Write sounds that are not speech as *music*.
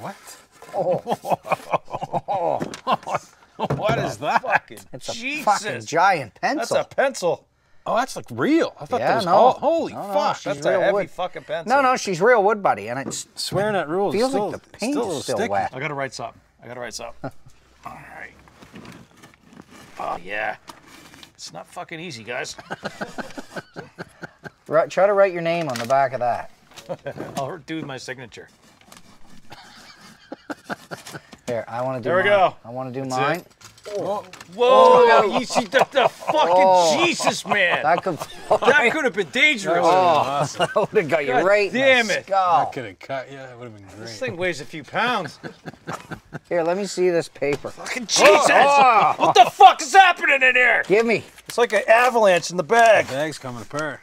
What? Oh. *laughs* What is that? Fucking It's a Jesus. fucking giant pencil. That's a pencil. Oh, that's like real. I thought Yeah, that was no. all, holy No, no, fuck. she's That's a heavy wood. fucking pencil. no, no, she's real wood, buddy, and it's SwearNet rules. feels still, like the paint still is still sticky. wet. I gotta write something. I gotta write something. All right. *laughs* Oh yeah. It's not fucking easy, guys. Ri- Try to write your name on the back of that. *laughs* I'll do my signature. Here, I want to do. There we mine. go. I want to do That's mine. it. Whoa! you oh, see the, the *laughs* oh. fucking Jesus, man. That could. That could have been dangerous. Oh, that would have *laughs* got you God right. in the damn it. skull. Could have cut. Yeah, That would have been great. This thing weighs a few pounds. Here, let me see this paper. Fucking Jesus! Oh. What the fuck is happening in here? Give me. It's like an avalanche in the bag. Bag's coming apart.